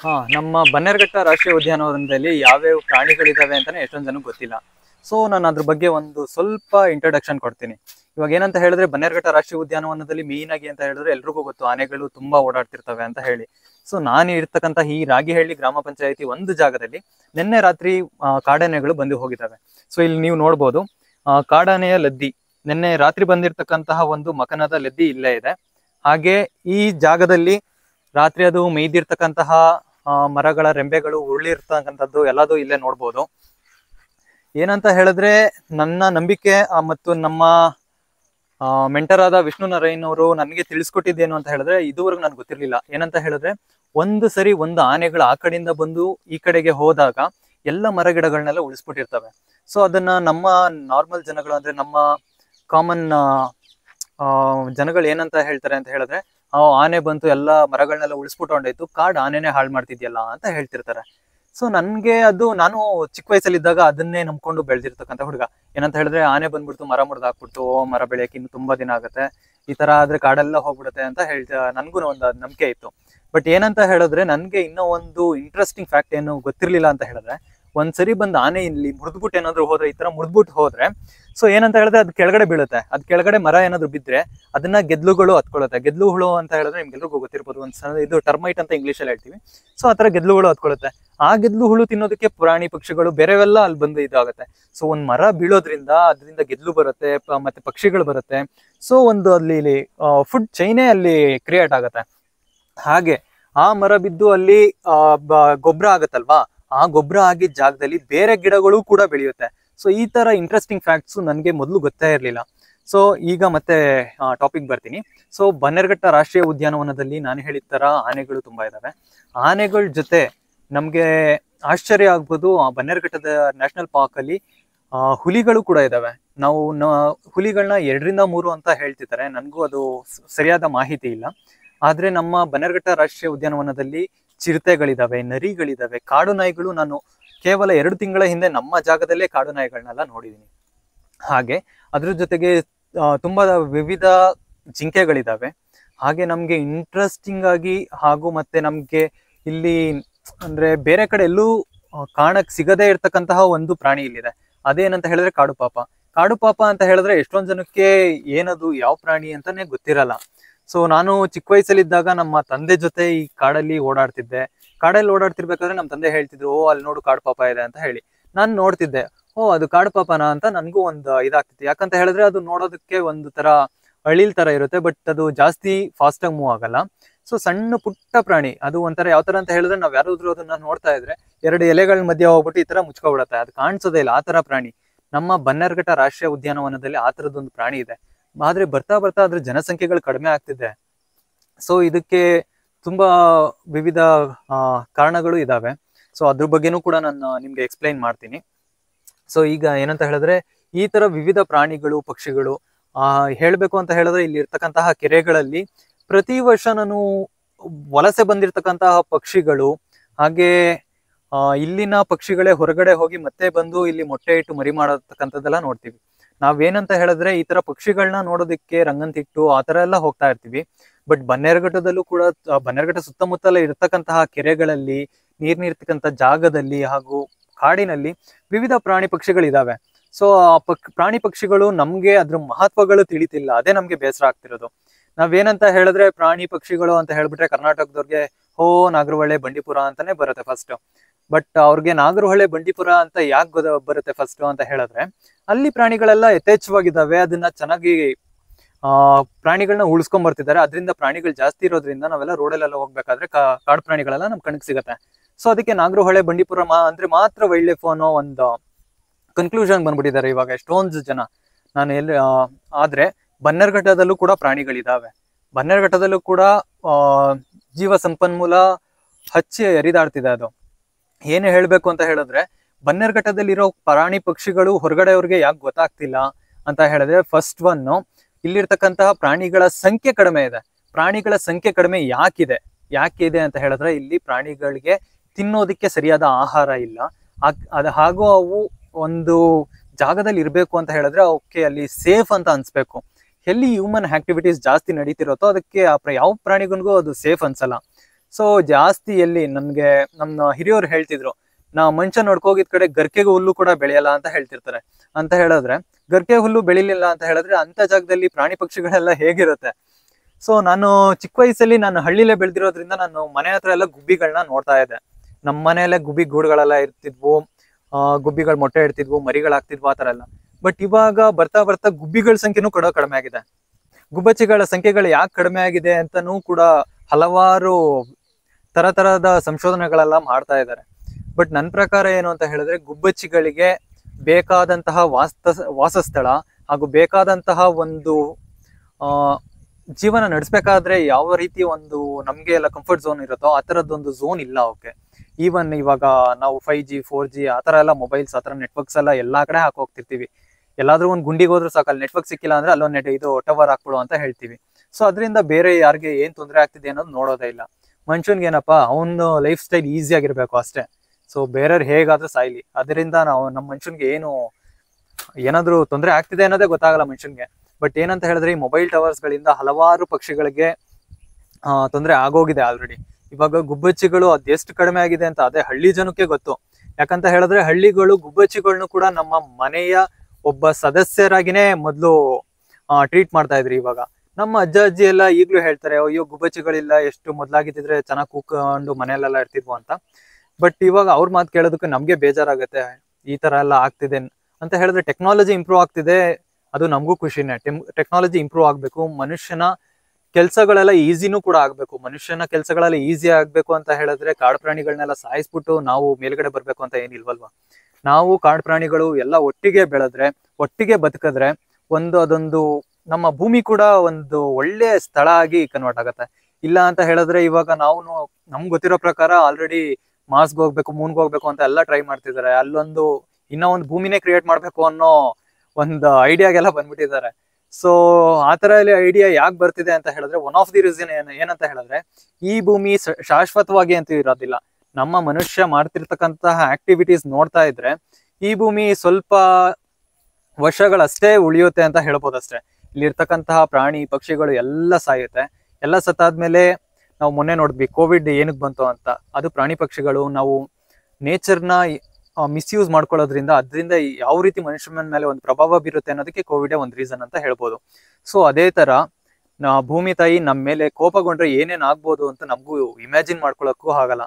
ಹಾ, ನಮ್ಮ ಬನ್ನೇರ್ಘಟ್ಟ ರಾಷ್ಟ್ರೀಯ ಉದ್ಯಾನವನದಲ್ಲಿ ಯಾವ್ಯಾವ ಪ್ರಾಣಿಗಳಿದಾವೆ ಅಂತಾನೆ ಎಷ್ಟೊಂದ್ ಜನಕ್ಕೆ ಗೊತ್ತಿಲ್ಲ. ಸೊ ನಾನು ಅದ್ರ ಬಗ್ಗೆ ಒಂದು ಸ್ವಲ್ಪ ಇಂಟ್ರೊಡಕ್ಷನ್ ಕೊಡ್ತೀನಿ. ಇವಾಗ ಏನಂತ ಹೇಳಿದ್ರೆ ಬನ್ನೇರ್ಘಟ್ಟ ರಾಷ್ಟ್ರೀಯ ಉದ್ಯಾನವನದಲ್ಲಿ ಮೇನ್ ಆಗಿ ಅಂತ ಹೇಳಿದ್ರೆ ಎಲ್ರಿಗೂ ಗೊತ್ತು ಆನೆಗಳು ತುಂಬಾ ಓಡಾಡ್ತಿರ್ತವೆ ಅಂತ ಹೇಳಿ. ಸೊ ನಾನು ಇರ್ತಕ್ಕಂತ ಈ ರಾಗಿಹಳ್ಳಿ ಗ್ರಾಮ ಪಂಚಾಯತಿ ಒಂದು ಜಾಗದಲ್ಲಿ ನಿನ್ನೆ ರಾತ್ರಿ ಕಾಡಾನೆಗಳು ಬಂದು ಹೋಗಿದ್ದಾವೆ ಸೊ ಇಲ್ಲಿ ನೀವು ನೋಡ್ಬೋದು ಕಾಡಾನೆಯ ಲದ್ದಿ, ನಿನ್ನೆ ರಾತ್ರಿ ಬಂದಿರತಕ್ಕಂತಹ ಒಂದು ಮಕನದ ಲದ್ದಿ ಇಲ್ಲೇ ಇದೆ. ಹಾಗೆ ಈ ಜಾಗದಲ್ಲಿ ರಾತ್ರಿ ಅದು ಮೇಯ್ದಿರ್ತಕ್ಕಂತಹ ಮರಗಳ ರೆಂಬೆಗಳು ಉರುಳಿರ್ತಕ್ಕಂಥದ್ದು ಎಲ್ಲದೂ ಇಲ್ಲೇ ನೋಡ್ಬೋದು. ಏನಂತ ಹೇಳಿದ್ರೆ ನನ್ನ ನಂಬಿಕೆ ಮತ್ತು ನಮ್ಮ ಮೆಂಟರ್ ಆದ ವಿಷ್ಣು ನಾರಾಯಣ್ ಅವರು ನನಗೆ ತಿಳಿಸ್ಕೊಟ್ಟಿದ್ದೇನು ಅಂತ ಹೇಳಿದ್ರೆ ಇದುವರೆಗೂ ನನಗೆ ಗೊತ್ತಿರಲಿಲ್ಲ. ಏನಂತ ಹೇಳಿದ್ರೆ ಒಂದು ಸರಿ ಒಂದು ಆನೆಗಳು ಆ ಕಡೆಯಿಂದ ಬಂದು ಈ ಕಡೆಗೆ ಹೋದಾಗ ಎಲ್ಲ ಮರಗಿಡಗಳನ್ನೆಲ್ಲ ಉಳಿಸ್ಬಿಟ್ಟಿರ್ತವೆ. ಸೊ ಅದನ್ನ ನಮ್ಮ ನಾರ್ಮಲ್ ಜನಗಳು ಅಂದ್ರೆ ನಮ್ಮ ಕಾಮನ್ ಜನಗಳು ಏನಂತ ಹೇಳ್ತಾರೆ ಅಂತ ಹೇಳಿದ್ರೆ ಆ ಆನೆ ಬಂತು ಎಲ್ಲ ಮರಗಳನ್ನೆಲ್ಲ ಉಳಿಸ್ಬಿಟ್ಟೊಂಡಾಯ್ತು ಕಾಡ್ ಆನೆನೆ ಹಾಳು ಮಾಡ್ತಿದ್ಯಲ್ಲ ಅಂತ ಹೇಳ್ತಿರ್ತಾರೆ. ಸೊ ನನ್ಗೆ ಅದು ನಾನು ಚಿಕ್ಕ ವಯಸ್ಸಲ್ಲಿದ್ದಾಗ ಅದನ್ನೇ ನಂಬ್ಕೊಂಡು ಬೆಳೆದಿರ್ತಕ್ಕಂಥ ಹುಡುಗ. ಏನಂತ ಹೇಳಿದ್ರೆ ಆನೆ ಬಂದ್ಬಿಡ್ತು ಮರ ಮುರಿದಾಕ್ಬಿಡ್ತು ಓ, ಮರ ಬೆಳೆಯಕ್ಕೆ ಇನ್ನು ತುಂಬಾ ದಿನ ಆಗುತ್ತೆ ಈ ತರ ಆದ್ರೆ ಕಾಡೆಲ್ಲ ಹೋಗ್ಬಿಡುತ್ತೆ ಅಂತ ಹೇಳ್ತಾ ನನ್ಗೂ ಒಂದು ನಂಬಿಕೆ ಇತ್ತು. ಬಟ್ ಏನಂತ ಹೇಳಿದ್ರೆ ನನ್ಗೆ ಇನ್ನೂ ಒಂದು ಇಂಟ್ರೆಸ್ಟಿಂಗ್ ಫ್ಯಾಕ್ಟ್ ಏನು ಗೊತ್ತಿರ್ಲಿಲ್ಲ ಅಂತ ಹೇಳಿದ್ರೆ ಒಂದ್ಸರಿ ಬಂದ ಆನೆ ಇಲ್ಲಿ ಮುರಿದ್ಬಿಟ್ಟು ಏನಾದ್ರು ಹೋದ್ರೆ ಈ ತರ ಮುರಿದ್ಬಿಟ್ಟು ಹೋದ್ರೆ ಸೊ ಏನಂತ ಹೇಳಿದ್ರೆ ಅದು ಕೆಳಗಡೆ ಬೀಳುತ್ತೆ. ಅದ್ ಕೆಳಗಡೆ ಮರ ಏನಾದ್ರು ಬಿದ್ರೆ ಅದನ್ನ ಗೆದ್ಲುಗಳು ಹತ್ಕೊಳ್ಳುತ್ತೆ ಗೆದ್ಲು ಹುಳು ಅಂತ ಹೇಳಿದ್ರೆ ನಿಮ್ಗೆಲ್ರಿಗೂ ಗೊತ್ತಿರ್ಬೋದು, ಒಂದ್ ಇದು ಟರ್ಮೈಟ್ ಅಂತ ಇಂಗ್ಲಿಷ್ ಅಲ್ಲಿ ಹೇಳ್ತೀವಿ ಸೊ ಆತರ ಗೆದ್ಲುಗಳು ಹತ್ಕೊಳ್ಳುತ್ತೆ ಆ ಗೆದ್ಲು ಹುಳು ತಿನ್ನೋದಕ್ಕೆ ಪ್ರಾಣಿ ಪಕ್ಷಿಗಳು ಬೇರೆವೆಲ್ಲ ಅಲ್ಲಿ ಬಂದು ಇದಾಗುತ್ತೆ. ಸೊ ಒಂದ್ ಮರ ಬೀಳೋದ್ರಿಂದ ಅದರಿಂದ ಗೆದ್ಲು ಬರುತ್ತೆ ಮತ್ತೆ ಪಕ್ಷಿಗಳು ಬರುತ್ತೆ. ಸೊ ಒಂದು ಅಲ್ಲಿ ಫುಡ್ ಚೈನೇ ಅಲ್ಲಿ ಕ್ರಿಯೇಟ್ ಆಗುತ್ತೆ. ಹಾಗೆ ಆ ಮರ ಬಿದ್ದು ಅಲ್ಲಿ ಗೊಬ್ಬರ ಆಗತ್ತಲ್ವಾ? ಆ ಗೊಬ್ಬರ ಆಗಿದ್ದ ಜಾಗದಲ್ಲಿ ಬೇರೆ ಗಿಡಗಳು ಕೂಡ ಬೆಳೆಯುತ್ತೆ. ಸೊ ಈ ತರ ಇಂಟ್ರೆಸ್ಟಿಂಗ್ ಫ್ಯಾಕ್ಟ್ಸ್ ನನಗೆ ಮೊದಲು ಗೊತ್ತೇ ಇರಲಿಲ್ಲ. ಸೊ ಈಗ ಮತ್ತೆ ಟಾಪಿಕ್ ಬರ್ತೀನಿ. ಸೊ ಬನ್ನೇರ್ಘಟ್ಟ ರಾಷ್ಟ್ರೀಯ ಉದ್ಯಾನವನದಲ್ಲಿ ನಾನು ಹೇಳಿದ ತರ ಆನೆಗಳು ತುಂಬಾ ಇದಾವೆ. ಆನೆಗಳ ಜೊತೆ ನಮ್ಗೆ ಆಶ್ಚರ್ಯ ಆಗ್ಬೋದು, ಆ ಬನ್ನೇರ್ಘಟ್ಟದ ನ್ಯಾಷನಲ್ ಪಾರ್ಕ್ ಅಲ್ಲಿ ಹುಲಿಗಳು ಕೂಡ ಇದಾವೆ. ನಾವು ಹುಲಿಗಳನ್ನ ಎರಡರಿಂದ ಮೂರು ಅಂತ ಹೇಳ್ತಿದ್ದಾರೆ. ನನಗೂ ಅದು ಸರಿಯಾದ ಮಾಹಿತಿ ಇಲ್ಲ. ಆದ್ರೆ ನಮ್ಮ ಬನ್ನೇರ್ಘಟ್ಟ ರಾಷ್ಟ್ರೀಯ ಉದ್ಯಾನವನದಲ್ಲಿ ಚಿರತೆಗಳಿದಾವೆ, ನರಿಗಳಿದಾವೆ, ಕಾಡು ನಾಯಿಗಳು ನಾನು ಕೇವಲ ಎರಡು ತಿಂಗಳ ಹಿಂದೆ ನಮ್ಮ ಜಾಗದಲ್ಲೇ ಕಾಡು ನಾಯಿಗಳನ್ನೆಲ್ಲ ನೋಡಿದ್ದೀನಿ ಹಾಗೆ ಅದ್ರ ಜೊತೆಗೆ ತುಂಬಾ ವಿವಿಧ ಜಿಂಕೆಗಳಿದಾವೆ. ಹಾಗೆ ನಮ್ಗೆ ಇಂಟ್ರೆಸ್ಟಿಂಗ್ ಆಗಿ ಹಾಗೂ ಮತ್ತೆ ನಮ್ಗೆ ಇಲ್ಲಿ ಅಂದ್ರೆ ಬೇರೆ ಕಡೆ ಎಲ್ಲೂ ಕಾಣಕ್ ಸಿಗದೇ ಇರ್ತಕ್ಕಂತಹ ಒಂದು ಪ್ರಾಣಿ ಇಲ್ಲಿದೆ. ಅದೇನಂತ ಹೇಳಿದ್ರೆ ಕಾಡು ಪಾಪ. ಕಾಡು ಪಾಪ ಅಂತ ಹೇಳಿದ್ರೆ ಎಷ್ಟೊಂದ್ ಜನಕ್ಕೆ ಏನದು, ಯಾವ ಪ್ರಾಣಿ ಅಂತಾನೆ ಗೊತ್ತಿರಲ್ಲ. ಸೊ ನಾನು ಚಿಕ್ಕ ವಯಸ್ಸಲ್ಲಿದ್ದಾಗ ನಮ್ಮ ತಂದೆ ಜೊತೆ ಈ ಕಾಡಲ್ಲಿ ಓಡಾಡ್ತಿದ್ದೆ. ಕಾಡಲ್ಲಿ ಓಡಾಡ್ತಿರ್ಬೇಕಾದ್ರೆ ನಮ್ಮ ತಂದೆ ಹೇಳ್ತಿದ್ರು, ಓ, ಅಲ್ಲಿ ನೋಡು ಕಾಡು ಪಾಪ ಇದೆ ಅಂತ ಹೇಳಿ. ನಾನು ನೋಡ್ತಿದ್ದೆ. ಓ, ಅದು ಕಾಡು ಪಾಪನ ಅಂತ ನನಗೂ ಒಂದು ಇದಾಗ್ತಿತ್ತು. ಯಾಕಂತ ಹೇಳಿದ್ರೆ ಅದು ನೋಡೋದಕ್ಕೆ ಒಂದು ತರ ಅಳಿಲ್ ತರ ಇರುತ್ತೆ, ಬಟ್ ಅದು ಜಾಸ್ತಿ ಫಾಸ್ಟ್ ಆಗಿ ಮೂವ್ ಆಗಲ್ಲ. ಸೊ ಸಣ್ಣ ಪುಟ್ಟ ಪ್ರಾಣಿ, ಅದು ಒಂಥರ ಯಾವ ತರ ಅಂತ ಹೇಳಿದ್ರೆ ನಾವ್ ಯಾರಾದ್ರೂ ಅದನ್ನ ನೋಡ್ತಾ ಇದ್ರೆ ಎರಡು ಎಲೆಗಳ ಮಧ್ಯೆ ಹೋಗ್ಬಿಟ್ಟು ಈ ತರ ಮುಚ್ಕೊಬಿಡತ್ತೆ. ಅದು ಕಾಣಿಸೋದೇ ಇಲ್ಲ. ಆ ತರ ಪ್ರಾಣಿ. ನಮ್ಮ ಬನ್ನೇರ್ಘಟ್ಟ ರಾಷ್ಟ್ರೀಯ ಉದ್ಯಾನವನದಲ್ಲಿ ಆ ತರದೊಂದು ಪ್ರಾಣಿ ಇದೆ. ಆದ್ರೆ ಬರ್ತಾ ಬರ್ತಾ ಅದ್ರ ಜನಸಂಖ್ಯೆಗಳು ಕಡಿಮೆ ಆಗ್ತಿದೆ. ಸೊ ಇದಕ್ಕೆ ತುಂಬಾ ವಿವಿಧ ಕಾರಣಗಳು ಇದಾವೆ. ಸೊ ಅದ್ರ ಬಗ್ಗೆನೂ ಕೂಡ ನಾನು ನಿಮ್ಗೆ ಎಕ್ಸ್ಪ್ಲೈನ್ ಮಾಡ್ತೀನಿ. ಸೊ ಈಗ ಏನಂತ ಹೇಳಿದ್ರೆ, ಈ ತರ ವಿವಿಧ ಪ್ರಾಣಿಗಳು, ಪಕ್ಷಿಗಳು, ಆ, ಹೇಳ್ಬೇಕು ಅಂತ ಹೇಳಿದ್ರೆ ಇಲ್ಲಿ ಇರ್ತಕ್ಕಂತಹ ಕೆರೆಗಳಲ್ಲಿ ಪ್ರತಿ ವರ್ಷ ನಾನು ವಲಸೆ ಬಂದಿರತಕ್ಕಂತಹ ಪಕ್ಷಿಗಳು, ಹಾಗೆ ಇಲ್ಲಿನ ಪಕ್ಷಿಗಳೇ ಹೊರಗಡೆ ಹೋಗಿ ಮತ್ತೆ ಬಂದು ಇಲ್ಲಿ ಮೊಟ್ಟೆ ಇಟ್ಟು ಮರಿ ಮಾಡತಕ್ಕಂಥದ್ದೆಲ್ಲ ನೋಡ್ತೀವಿ. ನಾವೇನಂತ ಹೇಳಿದ್ರೆ ಈ ತರ ಪಕ್ಷಿಗಳನ್ನ ನೋಡೋದಕ್ಕೆ ರಂಗಂತಿಟ್ಟು ಆ ತರ ಎಲ್ಲ ಹೋಗ್ತಾ ಇರ್ತೀವಿ. ಬಟ್ ಬನ್ನೇರ್ಘಟ್ಟದಲ್ಲೂ ಕೂಡ ಬನ್ನೇರ್ಘಟ್ಟ ಸುತ್ತಮುತ್ತಲ ಇರ್ತಕ್ಕಂತಹ ಕೆರೆಗಳಲ್ಲಿ, ನೀರ್ ನೀರ್ತಕ್ಕಂಥ ಜಾಗದಲ್ಲಿ ಹಾಗೂ ಕಾಡಿನಲ್ಲಿ ವಿವಿಧ ಪ್ರಾಣಿ ಪಕ್ಷಿಗಳಿದಾವೆ. ಸೊ ಆ ಪಕ್, ಪ್ರಾಣಿ ಪಕ್ಷಿಗಳು ನಮ್ಗೆ ಅದ್ರ ಮಹತ್ವಗಳು ತಿಳಿತಿಲ್ಲ. ಅದೇ ನಮ್ಗೆ ಬೇಸರ ಆಗ್ತಿರೋದು. ನಾವೇನಂತ ಹೇಳಿದ್ರೆ ಪ್ರಾಣಿ ಪಕ್ಷಿಗಳು ಅಂತ ಹೇಳ್ಬಿಟ್ರೆ ಕರ್ನಾಟಕದವ್ರಿಗೆ, ಹೋ ನಾಗರಹೊಳೆ, ಬಂಡೀಪುರ ಅಂತಾನೆ ಬರುತ್ತೆ ಫಸ್ಟ್ ಬಟ್ ಅವ್ರಿಗೆ ನಾಗರಹೊಳೆ, ಬಂಡೀಪುರ ಅಂತ ಯಾಕೆ ಬರುತ್ತೆ ಫಸ್ಟ್ ಅಂತ ಹೇಳಿದ್ರೆ ಅಲ್ಲಿ ಪ್ರಾಣಿಗಳೆಲ್ಲ ಯಥೇಚ್ಛವಾಗಿದ್ದಾವೆ, ಅದನ್ನ ಚೆನ್ನಾಗಿ, ಆ ಪ್ರಾಣಿಗಳನ್ನ ಉಳಿಸ್ಕೊಂಡ್ ಬರ್ತಿದ್ದಾರೆ. ಅದರಿಂದ ಪ್ರಾಣಿಗಳು ಜಾಸ್ತಿ ಇರೋದ್ರಿಂದ ನಾವೆಲ್ಲ ರೋಡಲ್ಲೆಲ್ಲ ಹೋಗ್ಬೇಕಾದ್ರೆ ಕಾಡು ಪ್ರಾಣಿಗಳೆಲ್ಲ ನಮ್ ಕಣಕ್ ಸಿಗತ್ತೆ. ಸೊ ಅದಕ್ಕೆ ನಾಗರಹೊಳೆ ಬಂಡೀಪುರ ಮಾ, ಅಂದ್ರೆ ಮಾತ್ರ ವೈಲ್ಡ್ ಲೈಫ್ ಅನ್ನೋ ಒಂದು ಕನ್ಕ್ಲೂಷನ್ ಬಂದ್ಬಿಟ್ಟಿದ್ದಾರೆ ಇವಾಗ ಎಷ್ಟೊಂದು ಜನ. ನಾನು ಎಲ್ಲಿ ಆದ್ರೆ ಬನ್ನರ್ಘಟ್ಟದಲ್ಲೂ ಕೂಡ ಪ್ರಾಣಿಗಳಿದಾವೆ. ಬನ್ನರ್ಘಟ್ಟದಲ್ಲೂ ಕೂಡ ಜೀವ ಸಂಪನ್ಮೂಲ ಹಚ್ಚಿ ಹರಿದಾಡ್ತಿದೆ ಅದು. ಏನು ಹೇಳಬೇಕು ಅಂತ ಹೇಳಿದ್ರೆ ಬನ್ನೇರ್ಘಟ್ಟದಲ್ಲಿರೋ ಪ್ರಾಣಿ ಪಕ್ಷಿಗಳು ಹೊರಗಡೆ ಅವ್ರಿಗೆ ಯಾಕೆ ಗೊತ್ತಾಗ್ತಿಲ್ಲ ಅಂತ ಹೇಳಿದ್ರೆ ಫಸ್ಟ್ ಒನ್ ಇಲ್ಲಿರ್ತಕ್ಕಂತಹ ಪ್ರಾಣಿಗಳ ಸಂಖ್ಯೆ ಕಡಿಮೆ ಇದೆ. ಪ್ರಾಣಿಗಳ ಸಂಖ್ಯೆ ಕಡಿಮೆ ಯಾಕಿದೆ? ಯಾಕಿದೆ ಅಂತ ಹೇಳಿದ್ರೆ ಇಲ್ಲಿ ಪ್ರಾಣಿಗಳಿಗೆ ತಿನ್ನೋದಕ್ಕೆ ಸರಿಯಾದ ಆಹಾರ ಇಲ್ಲ. ಅದು ಹಾಗೂ ಅವು ಒಂದು ಜಾಗದಲ್ಲಿ ಇರಬೇಕು ಅಂತ ಹೇಳಿದ್ರೆ ಅವಕ್ಕೆ ಅಲ್ಲಿ ಸೇಫ್ ಅಂತ ಅನ್ಸ್ಬೇಕು. ಎಲ್ಲಿ ಹ್ಯೂಮನ್ ಆಕ್ಟಿವಿಟೀಸ್ ಜಾಸ್ತಿ ನಡೀತಿರುತ್ತೋ ಅದಕ್ಕೆ ಆ ಯಾವ ಪ್ರಾಣಿಗಳಿಗೂ ಅದು ಸೇಫ್ ಅನ್ಸಲ್ಲ. ಸೊ ಜಾಸ್ತಿ ಎಲ್ಲಿ ನಮಗೆ ನಮ್ಮ ಹಿರಿಯವರು ಹೇಳ್ತಿದ್ರು ನಾ ಮಂಚ ನೋಡ್ಕೋಗಿದ್ ಕಡೆ ಗರ್ಕೆಗೆ ಹುಲ್ಲು ಕೂಡ ಬೆಳೆಯಲ್ಲ ಅಂತ ಹೇಳ್ತಿರ್ತಾರೆ. ಅಂತ ಹೇಳಿದ್ರೆ ಗರ್ಕೆ ಹುಲ್ಲು ಬೆಳಿಲಿಲ್ಲ ಅಂತ ಹೇಳಿದ್ರೆ ಅಂತ ಜಾಗದಲ್ಲಿ ಪ್ರಾಣಿ ಪಕ್ಷಿಗಳೆಲ್ಲ ಹೇಗಿರುತ್ತೆ? ಸೊ ನಾನು ಚಿಕ್ಕ ವಯಸ್ಸಲ್ಲಿ ನಾನು ಹಳ್ಳಿಲೇ ಬೆಳೆದಿರೋದ್ರಿಂದ ನಾನು ಮನೆ ಹತ್ರ ಎಲ್ಲ ಗುಬ್ಬಿಗಳನ್ನ ನೋಡ್ತಾ ಇದ್ದೆ. ನಮ್ಮ ಮನೆಯಲ್ಲೇ ಗುಬ್ಬಿ ಗೂಡುಗಳೆಲ್ಲ ಇರ್ತಿದ್ವು. ಗುಬ್ಬಿಗಳು ಮೊಟ್ಟೆ ಇಡ್ತಿದ್ವು ಮರಿಗಳಾಗ್ತಿದ್ವು ಆ ತರ ಎಲ್ಲ. ಬಟ್ ಇವಾಗ ಬರ್ತಾ ಬರ್ತಾ ಗುಬ್ಬಿಗಳ ಸಂಖ್ಯೆನೂ ಕೂಡ ಕಡಿಮೆ ಆಗಿದೆ. ಗುಬ್ಬಚ್ಚಿಗಳ ಸಂಖ್ಯೆಗಳು ಯಾಕೆ ಕಡಿಮೆ ಆಗಿದೆ ಅಂತನೂ ಕೂಡ ಹಲವಾರು ತರ ತರದ ಸಂಶೋಧನೆಗಳೆಲ್ಲ ಮಾಡ್ತಾ ಇದ್ದಾರೆ. ಬಟ್ ನನ್ನ ಪ್ರಕಾರ ಏನು ಅಂತ ಹೇಳಿದ್ರೆ ಗುಬ್ಬಚ್ಚಿಗಳಿಗೆ ಬೇಕಾದಂತಹ ವಾಸ್ತ, ವಾಸಸ್ಥಳ ಹಾಗೂ ಬೇಕಾದಂತಹ ಒಂದು ಜೀವನ ನಡೆಸಬೇಕಾದ್ರೆ ಯಾವ ರೀತಿ ಒಂದು ನಮಗೆ ಎಲ್ಲ ಕಂಫರ್ಟ್ ಝೋನ್ ಇರುತ್ತೋ ಆ ಥರದ್ದೊಂದು ಝೋನ್ ಇಲ್ಲ ಅವಕ್ಕೆ ಈವನ್ ಇವಾಗ ನಾವು ಫೈವ್ ಜಿ ಫೋರ್ ಜಿ ಆ ಥರ ಎಲ್ಲ ಮೊಬೈಲ್ಸ್ ಆ ಥರ ನೆಟ್ವರ್ಕ್ಸ್ ಎಲ್ಲ ಎಲ್ಲ ಕಡೆ ಹಾಕಿ ಹೋಗ್ತಿರ್ತೀವಿ. ಎಲ್ಲಾದ್ರೂ ಒಂದು ಗುಂಡಿಗೆ ಹೋದ್ರೂ ಸಾಕು, ಅಲ್ಲಿ ನೆಟ್ವರ್ಕ್ ಸಿಕ್ಕಿಲ್ಲ ಅಂದ್ರೆ ಅಲ್ಲೊಂದು ನೆಟ್ ಇದು ಟವರ್ ಹಾಕ್ಬಿಡು ಅಂತ ಹೇಳ್ತೀವಿ. ಸೊ ಅದರಿಂದ ಬೇರೆ ಯಾರಿಗೆ ಏನು ತೊಂದರೆ ಆಗ್ತಿದೆ ಅನ್ನೋದು ನೋಡೋದೇ ಇಲ್ಲ. ಮನುಷ್ಯನ್ಗೆ ಏನಪ್ಪ ಅವನು ಲೈಫ್ ಸ್ಟೈಲ್ ಈಸಿಯಾಗಿರಬೇಕು ಅಷ್ಟೇ. ಸೊ ಬೇರೆಯವ್ರು ಹೇಗಾದ್ರೂ ಸಾಯ್ಲಿ. ಅದರಿಂದ ನಾವು ನಮ್ಮ ಮನುಷ್ಯನ್ಗೆ ಏನು, ಏನಾದ್ರೂ ತೊಂದರೆ ಆಗ್ತಿದೆ ಅನ್ನೋದೇ ಗೊತ್ತಾಗಲ್ಲ ಮನುಷ್ಯನ್ಗೆ. ಬಟ್ ಏನಂತ ಹೇಳಿದ್ರೆ ಈ ಮೊಬೈಲ್ ಟವರ್ಸ್ ಗಳಿಂದ ಹಲವಾರು ಪಕ್ಷಿಗಳಿಗೆ ತೊಂದರೆ ಆಗೋಗಿದೆ ಆಲ್ರೆಡಿ ಇವಾಗ ಗುಬ್ಬಚ್ಚಿಗಳು ಅದೆಷ್ಟು ಕಡಿಮೆ ಆಗಿದೆ ಅಂತ ಅದೇ ಹಳ್ಳಿ ಜನಕ್ಕೆ ಗೊತ್ತು. ಯಾಕಂತ ಹೇಳಿದ್ರೆ ಹಳ್ಳಿಗಳು ಗುಬ್ಬಚ್ಚಿಗಳನ್ನು ಕೂಡ ನಮ್ಮ ಮನೆಯ ಒಬ್ಬ ಸದಸ್ಯರಾಗಿನೇ ಮೊದಲು ಟ್ರೀಟ್ ಮಾಡ್ತಾ ಇದ್ರಿ ಇವಾಗ. ನಮ್ಮ ಅಜ್ಜ, ಅಜ್ಜಿ ಎಲ್ಲ ಈಗಲೂ ಹೇಳ್ತಾರೆ, ಅಯ್ಯೋ, ಗುಬ್ಬಚ್ಚಿಗಳಿಲ್ಲ, ಎಷ್ಟು ಮೊದಲಾಗಿದ್ದಿದ್ರೆ ಚೆನ್ನಾಗಿ ಕೂಕೊಂಡು ಮನೆಯಲ್ಲೆಲ್ಲ ಇರ್ತಿದ್ವು ಅಂತ. ಬಟ್ ಇವಾಗ ಅವ್ರ ಮಾತು ಕೇಳೋದಕ್ಕೆ ನಮ್ಗೆ ಬೇಜಾರಾಗುತ್ತೆ. ಈ ತರ ಎಲ್ಲ ಆಗ್ತಿದೆ ಅಂತ ಹೇಳಿದ್ರೆ ಟೆಕ್ನಾಲಜಿ ಇಂಪ್ರೂವ್ ಆಗ್ತಿದೆ. ಅದು ನಮಗೂ ಖುಷಿನೇ. ಟೆಕ್ನಾಲಜಿ ಇಂಪ್ರೂವ್ ಆಗ್ಬೇಕು. ಮನುಷ್ಯನ ಕೆಲಸಗಳೆಲ್ಲ ಈಸಿನೂ ಕೂಡ ಆಗ್ಬೇಕು. ಮನುಷ್ಯನ ಕೆಲಸಗಳೆಲ್ಲ ಈಸಿ ಆಗ್ಬೇಕು ಅಂತ ಹೇಳಿದ್ರೆ ಕಾಡು ಪ್ರಾಣಿಗಳನ್ನೆಲ್ಲ ಸಾಯಿಸ್ಬಿಟ್ಟು ನಾವು ಮೇಲ್ಗಡೆ ಬರ್ಬೇಕು ಅಂತ ಏನಿಲ್ವಲ್ವಾ? ನಾವು ಕಾಡು ಪ್ರಾಣಿಗಳು ಎಲ್ಲ ಒಟ್ಟಿಗೆ ಬೆಳೆದ್ರೆ, ಒಟ್ಟಿಗೆ ಬದುಕಿದ್ರೆ ಒಂದು ಅದೊಂದು ನಮ್ಮ ಭೂಮಿ ಕೂಡ ಒಂದು ಒಳ್ಳೆ ಸ್ಥಳ ಆಗಿ ಕನ್ವರ್ಟ್ ಆಗತ್ತೆ. ಇಲ್ಲ ಅಂತ ಹೇಳಿದ್ರೆ ಇವಾಗ ನಾವು ನಮ್ಗೆ ಗೊತ್ತಿರೋ ಪ್ರಕಾರ ಆಲ್ರೆಡಿ ಮಾರ್ಸ್ಗೆ ಹೋಗ್ಬೇಕು ಮೂನ್ಗೆ ಹೋಗ್ಬೇಕು ಅಂತ ಎಲ್ಲ ಟ್ರೈ ಮಾಡ್ತಿದ್ದಾರೆ. ಅಲ್ಲೊಂದು ಇನ್ನೂ ಒಂದು ಭೂಮಿನೇ ಕ್ರಿಯೇಟ್ ಮಾಡ್ಬೇಕು ಅನ್ನೋ ಒಂದು ಐಡಿಯಾಗೆಲ್ಲ ಬಂದ್ಬಿಟ್ಟಿದ್ದಾರೆ. ಸೊ ಆ ಇಲ್ಲಿ ಐಡಿಯಾ ಯಾಕೆ ಬರ್ತಿದೆ ಅಂತ ಹೇಳಿದ್ರೆ ಒನ್ ಆಫ್ ದಿ ರೀಸನ್ ಏನ್, ಏನಂತ ಹೇಳಿದ್ರೆ, ಈ ಭೂಮಿ ಶಾಶ್ವತವಾಗಿ ಅಂತ ಇರೋದಿಲ್ಲ. ನಮ್ಮ ಮನುಷ್ಯ ಮಾಡ್ತಿರ್ತಕ್ಕಂತಹ ಆಕ್ಟಿವಿಟೀಸ್ ನೋಡ್ತಾ ಇದ್ರೆ, ಈ ಭೂಮಿ ಸ್ವಲ್ಪ ವರ್ಷಗಳಷ್ಟೇ ಉಳಿಯುತ್ತೆ ಅಂತ ಹೇಳ್ಬೋದಷ್ಟೇ. ಇಲ್ಲಿರ್ತಕ್ಕಂತಹ ಪ್ರಾಣಿ, ಪಕ್ಷಿಗಳು ಎಲ್ಲ ಸಾಯುತ್ತೆ. ಎಲ್ಲ ಸತ್ತಾದ್ಮೇಲೆ ನಾವು ಮೊನ್ನೆ ನೋಡಿದ್ವಿ ಕೋವಿಡ್ ಏನಕ್ಕೆ ಬಂತು ಅಂತ. ಅದು ಪ್ರಾಣಿ ಪಕ್ಷಿಗಳು, ನಾವು ನೇಚರ್ನ ಮಿಸ್ಯೂಸ್ ಮಾಡ್ಕೊಳ್ಳೋದ್ರಿಂದ, ಅದರಿಂದ ಯಾವ ರೀತಿ ಮನುಷ್ಯನ ಮೇಲೆ ಒಂದು ಪ್ರಭಾವ ಬೀರುತ್ತೆ ಅನ್ನೋದಕ್ಕೆ ಕೋವಿಡ್ ಒಂದು ರೀಸನ್ ಅಂತ ಹೇಳ್ಬೋದು. ಸೊ ಅದೇ ತರ, ನಾ ಭೂಮಿ ತಾಯಿ ನಮ್ಮ ಮೇಲೆ ಕೋಪಗೊಂಡ್ರೆ ಏನೇನ್ ಆಗ್ಬೋದು ಅಂತ ನಮಗೂ ಇಮ್ಯಾಜಿನ್ ಮಾಡ್ಕೊಳಕ್ಕೂ ಆಗಲ್ಲ.